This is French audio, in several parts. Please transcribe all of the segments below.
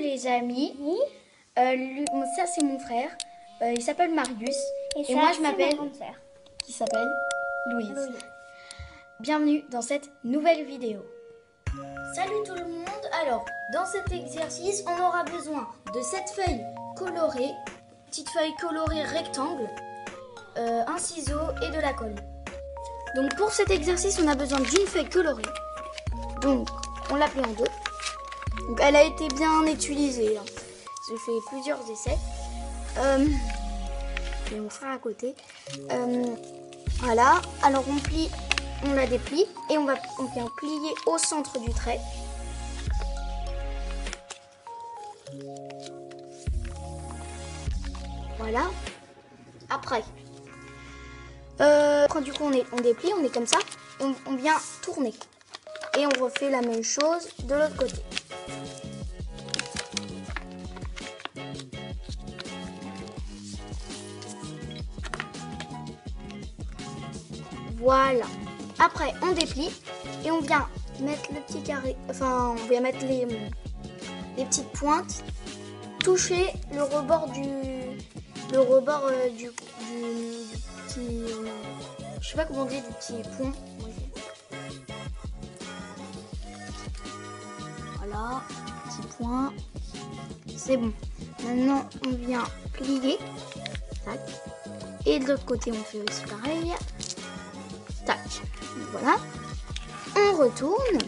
les amis. Euh, lui- ça c'est mon frère. Euh, il s'appelle Marius. Et, ça, moi je m'appelle qui s'appelle Louise. Bienvenue dans cette nouvelle vidéo. Salut tout le monde. Alors, dans cet exercice, on aura besoin de cette feuille colorée, petite feuille colorée rectangle, euh, un ciseau et de la colle. Donc pour cet exercice, on a besoin d'une feuille colorée. Donc, on l'a plie en deux. Elle a été bien utilisée. hein. J'ai fait plusieurs essais. Euh, mon frère à côté. Euh, voilà. Alors on plie, on la déplie et on va on vient plier au centre du trait. Voilà. Après, euh, du coup on, déplie, on est comme ça, on vient tourner. Et on refait la même chose de l'autre côté. Voilà. Après, on déplie et on vient mettre le petit carré, enfin, on vient mettre les, les petites pointes, toucher le rebord du, le rebord euh, du, du- petit, euh, je sais pas comment on dit, du petit point. Petit point. C'est bon. Maintenant, on vient plier. Tac. Et de l'autre côté, on fait aussi pareil. Tac. Voilà. On retourne.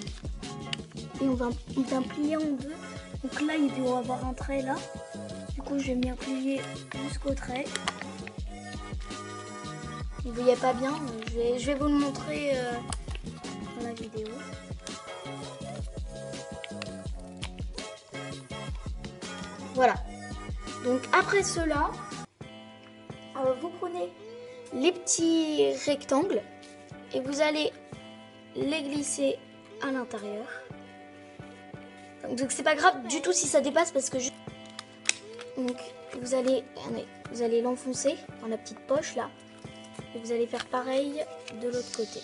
Et on va, on vient plier en deux. Donc là, il doit avoir un trait là. Du coup, je vais bien plier jusqu'au trait. Vous voyez pas bien, je vais, je vais vous le montrer euh, dans la vidéo. Voilà. Donc après cela, euh, vous prenez les petits rectangles et vous allez les glisser à l'intérieur. Donc c'est pas grave du tout si ça dépasse parce que je... donc vous allez vous allez l'enfoncer dans la petite poche là et vous allez faire pareil de l'autre côté.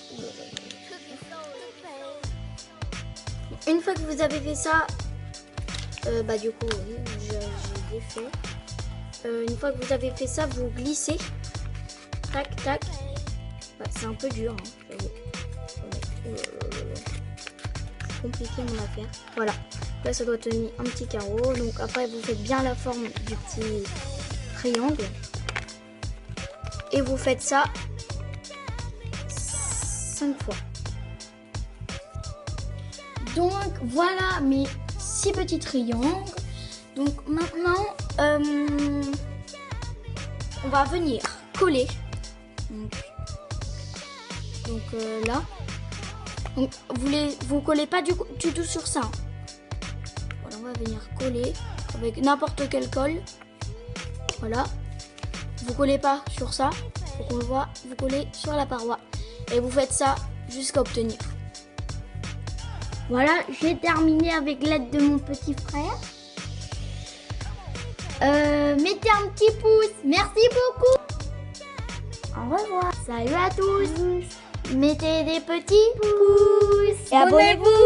Une fois que vous avez fait ça, euh, bah du coup j'ai fait. Euh, une fois que vous avez fait ça, vous glissez. Tac tac. Bah, c'est un peu dur. Hein. C'est compliqué mon affaire. Voilà. Là ça doit tenir un petit carreau. Donc après vous faites bien la forme du petit triangle. Et vous faites ça 5 fois. Donc voilà mes six petits triangles. Donc maintenant, euh, on va venir coller. Donc, euh, là. Vous les, vous collez pas du, du tout sur ça. Voilà, on va venir coller avec n'importe quelle colle. Voilà. Vous collez pas sur ça, faut qu'on voit. Vous collez sur la paroi et vous faites ça jusqu'à obtenir. Voilà, j'ai terminé avec l'aide de mon petit frère. Euh, mettez un petit pouce, merci beaucoup. Au revoir. Salut à tous. Mettez des petits pouces. Et abonnez-vous.